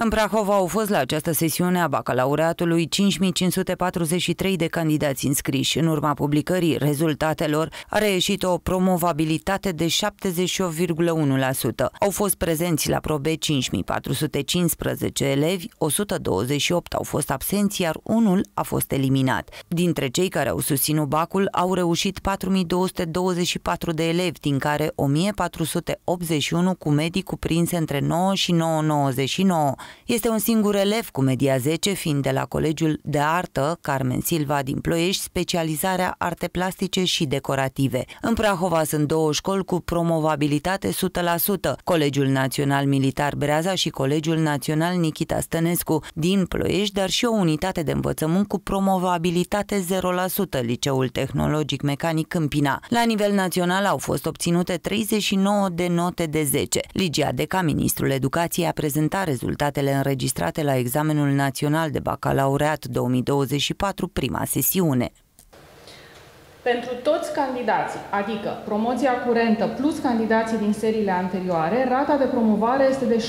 În Prahova au fost la această sesiune a bacalaureatului 5543 de candidați înscriși. În urma publicării rezultatelor a reieșit o promovabilitate de 78,1%. Au fost prezenți la probe 5415 elevi, 128 au fost absenți, iar unul a fost eliminat. Dintre cei care au susținut bacul au reușit 4224 de elevi, din care 1481 cu medii cuprinse între 9 și 999 este un singur elev cu media 10, fiind de la Colegiul de Artă Carmen Silva din Ploiești, specializarea arte plastice și decorative. În Prahova sunt două școli cu promovabilitate 100%, Colegiul Național Militar Breaza și Colegiul Național Nikita Stănescu din Ploiești, dar și o unitate de învățământ cu promovabilitate 0%, Liceul Tehnologic Mecanic Câmpina. La nivel național au fost obținute 39 de note de 10. Ligia Deca, ministrul educației, a prezentat rezultatele rezultatele înregistrate la examenul național de bacalaureat 2024, prima sesiune. Pentru toți candidații, adică promoția curentă plus candidații din seriile anterioare, rata de promovare este de 76,4%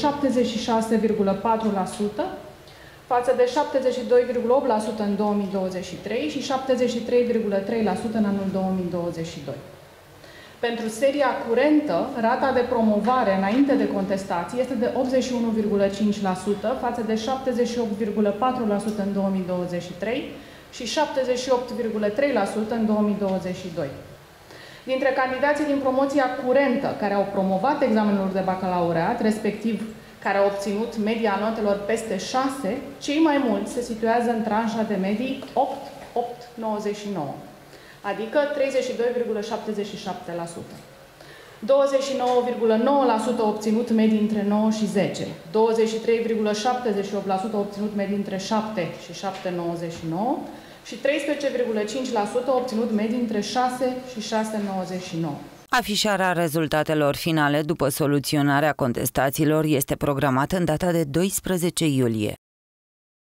față de 72,8% în 2023 și 73,3% în anul 2022. Pentru seria curentă, rata de promovare înainte de contestații este de 81,5% față de 78,4% în 2023 și 78,3% în 2022. Dintre candidații din promoția curentă care au promovat examenul de bacalaureat, respectiv care au obținut media notelor peste 6, cei mai mulți se situează în tranșa de medii 8-8,99 adică 32,77%. 29,9% obținut medii între 9 și 10, 23,78% obținut medii între 7 și 7,99 și 13,5% obținut medii între 6 și 6,99. Afișarea rezultatelor finale după soluționarea contestațiilor este programată în data de 12 iulie.